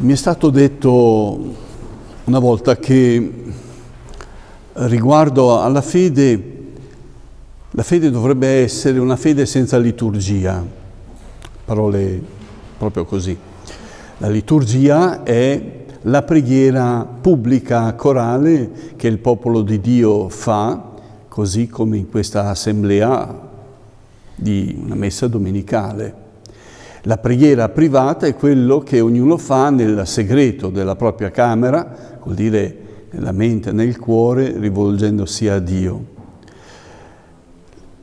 Mi è stato detto una volta che riguardo alla fede, la fede dovrebbe essere una fede senza liturgia, parole proprio così. La liturgia è la preghiera pubblica corale che il popolo di Dio fa, così come in questa assemblea di una messa domenicale. La preghiera privata è quello che ognuno fa nel segreto della propria camera, vuol dire nella mente, nel cuore, rivolgendosi a Dio.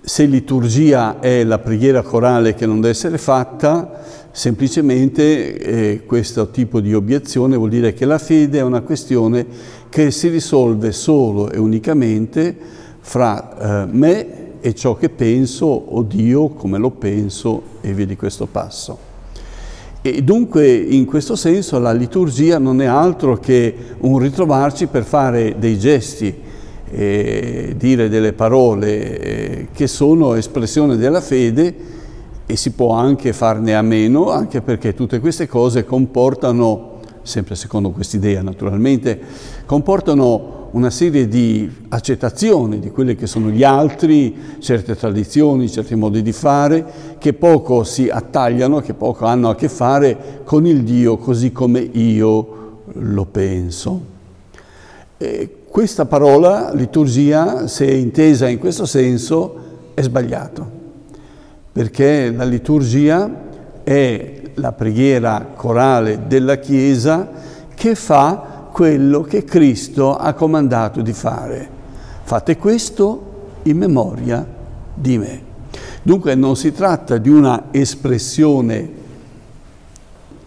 Se liturgia è la preghiera corale che non deve essere fatta, semplicemente eh, questo tipo di obiezione vuol dire che la fede è una questione che si risolve solo e unicamente fra eh, me e ciò che penso o Dio come lo penso e via di questo passo. E dunque in questo senso la liturgia non è altro che un ritrovarci per fare dei gesti, eh, dire delle parole eh, che sono espressione della fede e si può anche farne a meno, anche perché tutte queste cose comportano, sempre secondo quest'idea naturalmente, comportano una serie di accettazioni di quelli che sono gli altri, certe tradizioni, certi modi di fare, che poco si attagliano, che poco hanno a che fare con il Dio così come io lo penso. E questa parola, liturgia, se intesa in questo senso, è sbagliato, perché la liturgia è la preghiera corale della Chiesa che fa quello che Cristo ha comandato di fare. Fate questo in memoria di me. Dunque non si tratta di una espressione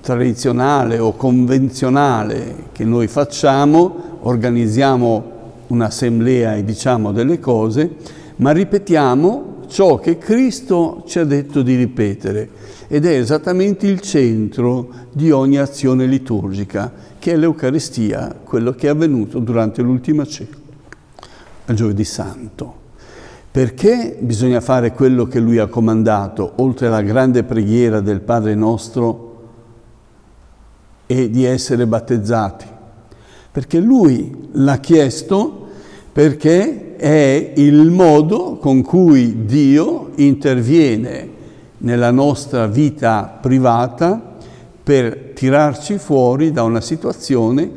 tradizionale o convenzionale che noi facciamo, organizziamo un'assemblea e diciamo delle cose, ma ripetiamo ciò che Cristo ci ha detto di ripetere ed è esattamente il centro di ogni azione liturgica che è l'Eucaristia, quello che è avvenuto durante l'ultima cena, il giovedì santo. Perché bisogna fare quello che lui ha comandato, oltre alla grande preghiera del Padre nostro e di essere battezzati? Perché lui l'ha chiesto perché è il modo con cui Dio interviene nella nostra vita privata per tirarci fuori da una situazione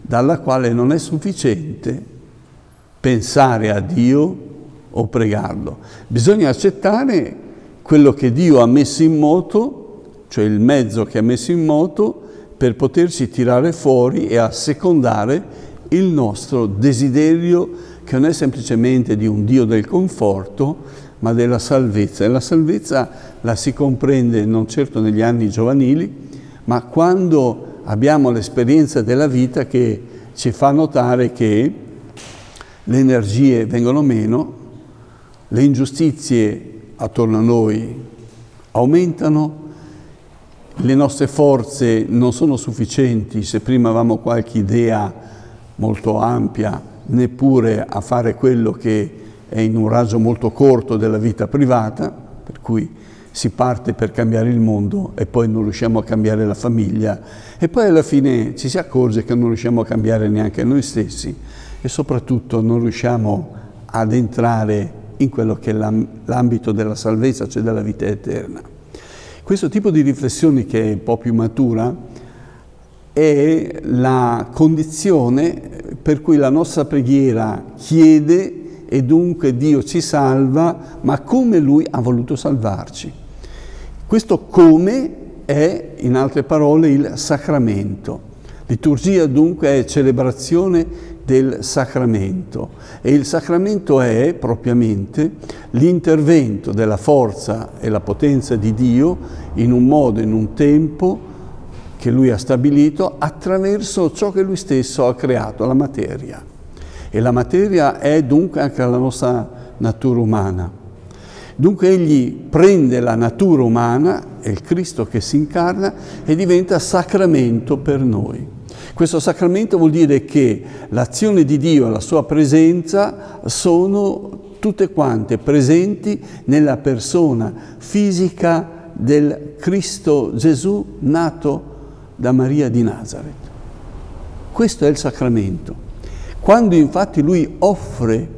dalla quale non è sufficiente pensare a Dio o pregarlo. Bisogna accettare quello che Dio ha messo in moto, cioè il mezzo che ha messo in moto per poterci tirare fuori e assecondare il nostro desiderio che non è semplicemente di un Dio del conforto, ma della salvezza. E la salvezza la si comprende non certo negli anni giovanili, ma quando abbiamo l'esperienza della vita che ci fa notare che le energie vengono meno, le ingiustizie attorno a noi aumentano, le nostre forze non sono sufficienti se prima avevamo qualche idea molto ampia, neppure a fare quello che è in un raggio molto corto della vita privata, per cui si parte per cambiare il mondo e poi non riusciamo a cambiare la famiglia e poi alla fine ci si accorge che non riusciamo a cambiare neanche noi stessi e soprattutto non riusciamo ad entrare in quello che è l'ambito della salvezza, cioè della vita eterna. Questo tipo di riflessione che è un po' più matura è la condizione per cui la nostra preghiera chiede e dunque Dio ci salva, ma come Lui ha voluto salvarci. Questo come è, in altre parole, il sacramento. Liturgia dunque è celebrazione del sacramento e il sacramento è propriamente l'intervento della forza e la potenza di Dio in un modo, in un tempo che Lui ha stabilito attraverso ciò che Lui stesso ha creato, la materia. E la materia è dunque anche la nostra natura umana. Dunque egli prende la natura umana, è il Cristo che si incarna, e diventa sacramento per noi. Questo sacramento vuol dire che l'azione di Dio e la sua presenza sono tutte quante presenti nella persona fisica del Cristo Gesù nato da Maria di Nazareth. Questo è il sacramento. Quando infatti lui offre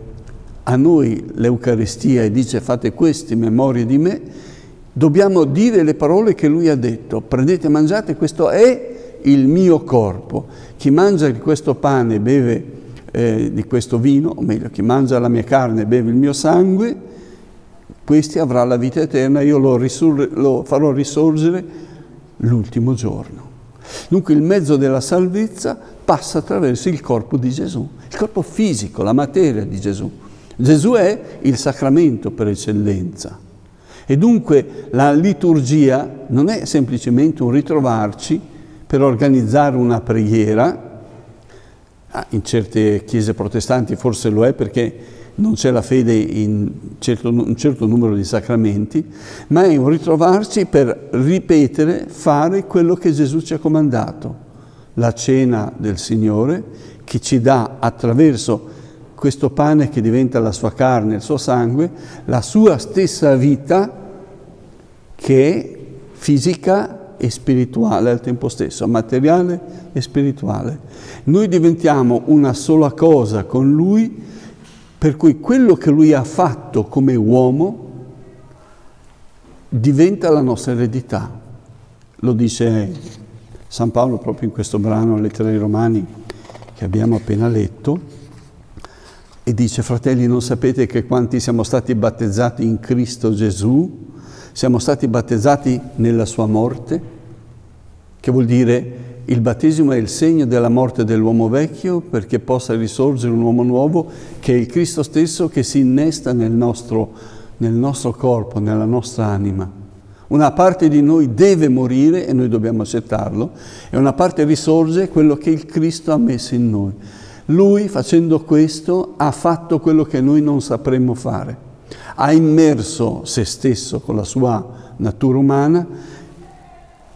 a noi l'Eucaristia e dice fate queste memorie di me, dobbiamo dire le parole che lui ha detto. Prendete e mangiate, questo è il mio corpo. Chi mangia di questo pane e beve eh, di questo vino, o meglio, chi mangia la mia carne e beve il mio sangue, questi avrà la vita eterna, io lo, lo farò risorgere l'ultimo giorno. Dunque il mezzo della salvezza passa attraverso il corpo di Gesù, il corpo fisico, la materia di Gesù. Gesù è il sacramento per eccellenza. E dunque la liturgia non è semplicemente un ritrovarci per organizzare una preghiera, ah, in certe chiese protestanti forse lo è perché non c'è la fede in certo, un certo numero di sacramenti, ma è un ritrovarci per ripetere, fare quello che Gesù ci ha comandato, la cena del Signore che ci dà attraverso questo pane che diventa la sua carne, il suo sangue, la sua stessa vita che è fisica e spirituale al tempo stesso, materiale e spirituale. Noi diventiamo una sola cosa con Lui, per cui quello che Lui ha fatto come uomo diventa la nostra eredità. Lo dice San Paolo proprio in questo brano, Lettera ai Romani, che abbiamo appena letto, e dice, fratelli, non sapete che quanti siamo stati battezzati in Cristo Gesù, siamo stati battezzati nella sua morte, che vuol dire il battesimo è il segno della morte dell'uomo vecchio perché possa risorgere un uomo nuovo che è il Cristo stesso che si innesta nel nostro, nel nostro corpo, nella nostra anima. Una parte di noi deve morire e noi dobbiamo accettarlo e una parte risorge quello che il Cristo ha messo in noi. Lui facendo questo ha fatto quello che noi non sapremmo fare. Ha immerso se stesso con la sua natura umana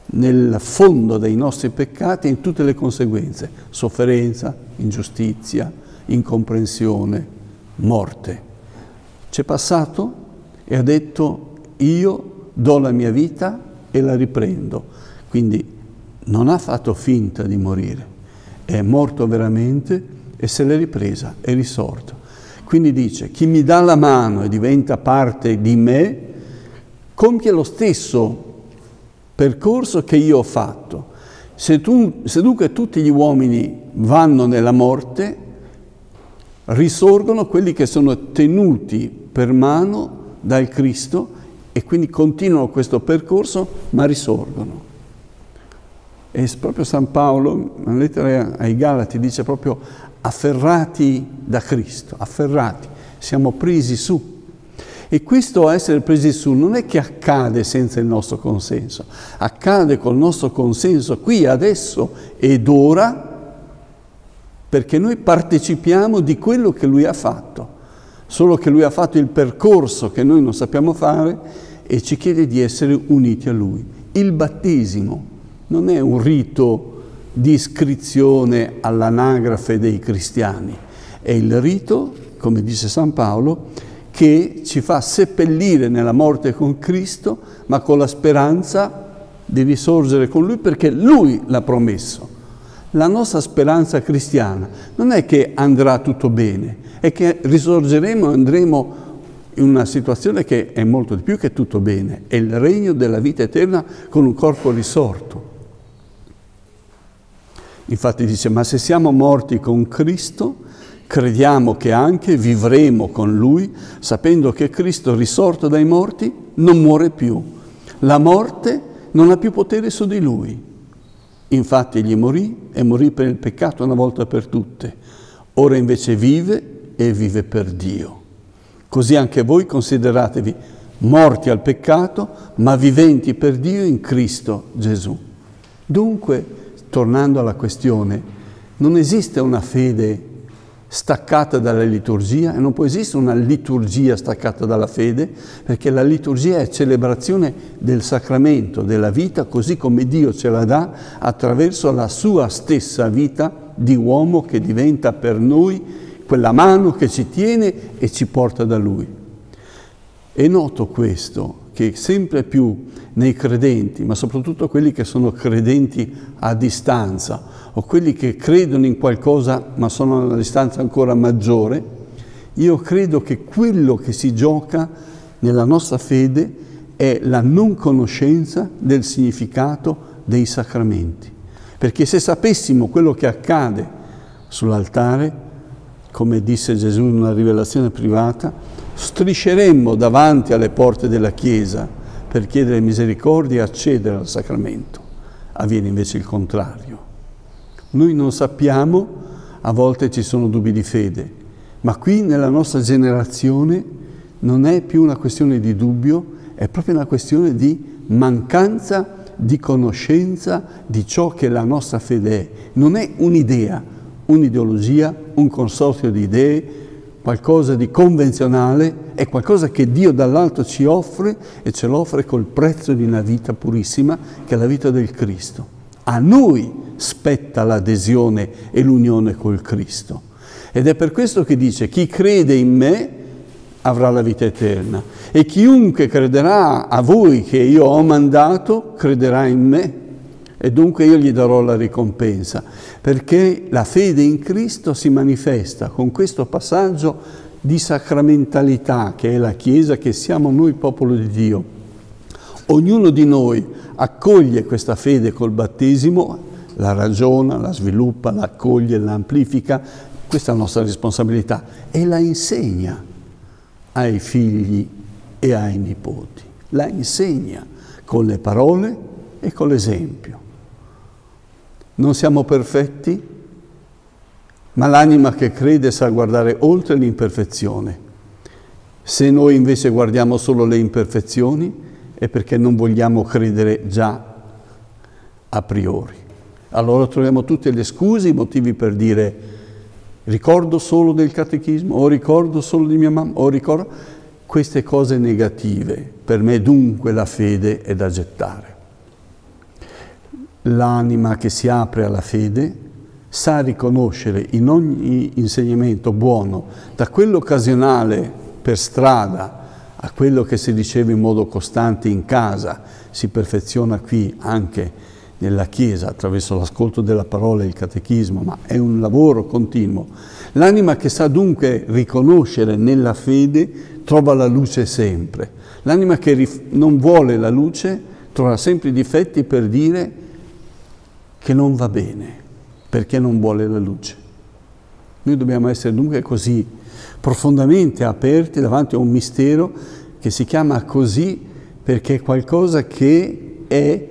nel fondo dei nostri peccati e in tutte le conseguenze, sofferenza, ingiustizia, incomprensione, morte. C'è passato e ha detto io do la mia vita e la riprendo. Quindi non ha fatto finta di morire, è morto veramente e se l'è ripresa, è risorto. Quindi dice, chi mi dà la mano e diventa parte di me, compie lo stesso percorso che io ho fatto. Se, tu, se dunque tutti gli uomini vanno nella morte, risorgono quelli che sono tenuti per mano dal Cristo e quindi continuano questo percorso, ma risorgono. E proprio San Paolo, nella lettera ai Galati, dice proprio afferrati da Cristo, afferrati, siamo presi su. E questo essere presi su non è che accade senza il nostro consenso, accade col nostro consenso qui, adesso ed ora, perché noi partecipiamo di quello che Lui ha fatto, solo che Lui ha fatto il percorso che noi non sappiamo fare e ci chiede di essere uniti a Lui. Il battesimo non è un rito di iscrizione all'anagrafe dei cristiani, è il rito, come dice San Paolo, che ci fa seppellire nella morte con Cristo, ma con la speranza di risorgere con Lui perché Lui l'ha promesso. La nostra speranza cristiana non è che andrà tutto bene, è che risorgeremo e andremo in una situazione che è molto di più che tutto bene, è il regno della vita eterna con un corpo risorto. Infatti dice, ma se siamo morti con Cristo, crediamo che anche vivremo con Lui, sapendo che Cristo, risorto dai morti, non muore più. La morte non ha più potere su di Lui. Infatti egli morì e morì per il peccato una volta per tutte. Ora invece vive e vive per Dio. Così anche voi consideratevi morti al peccato, ma viventi per Dio in Cristo Gesù. Dunque, tornando alla questione, non esiste una fede staccata dalla liturgia e non può esistere una liturgia staccata dalla fede perché la liturgia è celebrazione del sacramento, della vita così come Dio ce la dà attraverso la sua stessa vita di uomo che diventa per noi quella mano che ci tiene e ci porta da Lui. E noto questo, che sempre più nei credenti, ma soprattutto quelli che sono credenti a distanza o quelli che credono in qualcosa ma sono a una distanza ancora maggiore, io credo che quello che si gioca nella nostra fede è la non conoscenza del significato dei sacramenti. Perché se sapessimo quello che accade sull'altare, come disse Gesù in una rivelazione privata, strisceremmo davanti alle porte della Chiesa per chiedere misericordia e accedere al sacramento. Avviene invece il contrario. Noi non sappiamo, a volte ci sono dubbi di fede, ma qui nella nostra generazione non è più una questione di dubbio, è proprio una questione di mancanza di conoscenza di ciò che la nostra fede è. Non è un'idea, un'ideologia, un consorzio di idee, qualcosa di convenzionale, è qualcosa che Dio dall'alto ci offre e ce l'offre col prezzo di una vita purissima che è la vita del Cristo. A noi spetta l'adesione e l'unione col Cristo. Ed è per questo che dice chi crede in me avrà la vita eterna. E chiunque crederà a voi che io ho mandato, crederà in me. E dunque io gli darò la ricompensa, perché la fede in Cristo si manifesta con questo passaggio di sacramentalità, che è la Chiesa, che siamo noi popolo di Dio. Ognuno di noi accoglie questa fede col battesimo, la ragiona, la sviluppa, la accoglie, la amplifica, questa è la nostra responsabilità, e la insegna ai figli e ai nipoti. La insegna con le parole e con l'esempio. Non siamo perfetti, ma l'anima che crede sa guardare oltre l'imperfezione. Se noi invece guardiamo solo le imperfezioni è perché non vogliamo credere già a priori. Allora troviamo tutte le scuse, i motivi per dire ricordo solo del catechismo, o ricordo solo di mia mamma, o ricordo queste cose negative. Per me dunque la fede è da gettare. L'anima che si apre alla fede sa riconoscere in ogni insegnamento buono, da quello occasionale per strada a quello che si diceva in modo costante in casa, si perfeziona qui anche nella Chiesa attraverso l'ascolto della parola e il catechismo, ma è un lavoro continuo. L'anima che sa dunque riconoscere nella fede trova la luce sempre. L'anima che non vuole la luce trova sempre i difetti per dire che non va bene, perché non vuole la luce. Noi dobbiamo essere dunque così profondamente aperti davanti a un mistero che si chiama così perché è qualcosa che è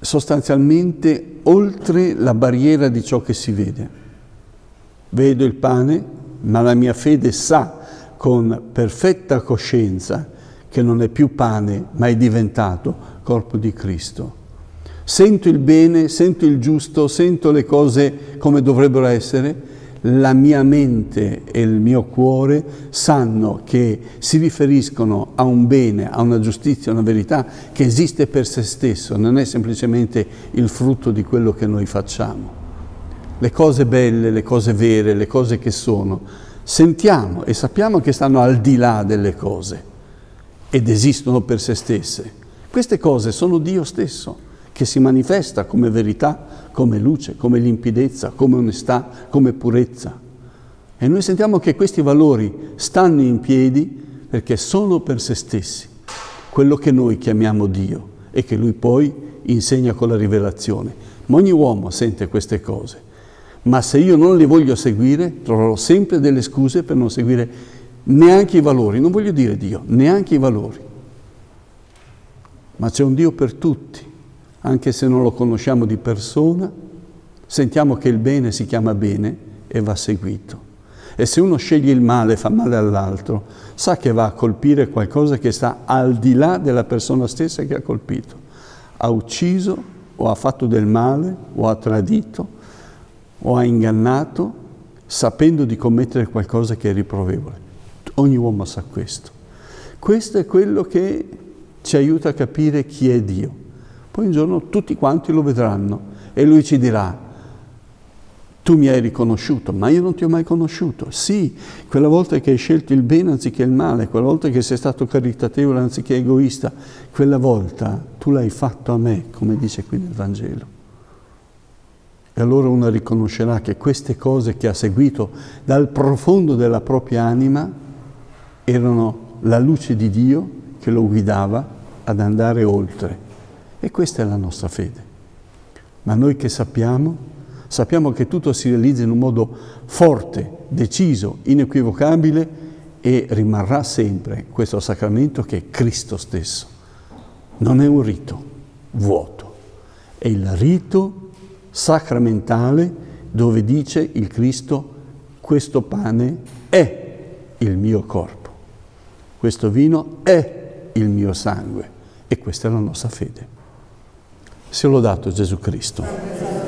sostanzialmente oltre la barriera di ciò che si vede. Vedo il pane, ma la mia fede sa con perfetta coscienza che non è più pane, ma è diventato corpo di Cristo. Sento il bene, sento il giusto, sento le cose come dovrebbero essere, la mia mente e il mio cuore sanno che si riferiscono a un bene, a una giustizia, a una verità che esiste per se stesso, non è semplicemente il frutto di quello che noi facciamo. Le cose belle, le cose vere, le cose che sono, sentiamo e sappiamo che stanno al di là delle cose ed esistono per se stesse. Queste cose sono Dio stesso che si manifesta come verità, come luce, come limpidezza, come onestà, come purezza. E noi sentiamo che questi valori stanno in piedi perché sono per se stessi quello che noi chiamiamo Dio e che Lui poi insegna con la rivelazione. Ma ogni uomo sente queste cose. Ma se io non le voglio seguire, troverò sempre delle scuse per non seguire neanche i valori. Non voglio dire Dio, neanche i valori. Ma c'è un Dio per tutti anche se non lo conosciamo di persona, sentiamo che il bene si chiama bene e va seguito. E se uno sceglie il male e fa male all'altro, sa che va a colpire qualcosa che sta al di là della persona stessa che ha colpito. Ha ucciso o ha fatto del male o ha tradito o ha ingannato sapendo di commettere qualcosa che è riprovevole. Ogni uomo sa questo. Questo è quello che ci aiuta a capire chi è Dio. Poi un giorno tutti quanti lo vedranno e lui ci dirà, Tu mi hai riconosciuto, ma io non ti ho mai conosciuto. Sì, quella volta che hai scelto il bene anziché il male, quella volta che sei stato caritatevole anziché egoista, quella volta tu l'hai fatto a me, come dice qui nel Vangelo. E allora uno riconoscerà che queste cose che ha seguito dal profondo della propria anima erano la luce di Dio che lo guidava ad andare oltre. E questa è la nostra fede. Ma noi che sappiamo? sappiamo che tutto si realizza in un modo forte, deciso, inequivocabile e rimarrà sempre questo sacramento che è Cristo stesso. Non è un rito vuoto, è il rito sacramentale dove dice il Cristo questo pane è il mio corpo, questo vino è il mio sangue e questa è la nostra fede sia lodato Gesù Cristo.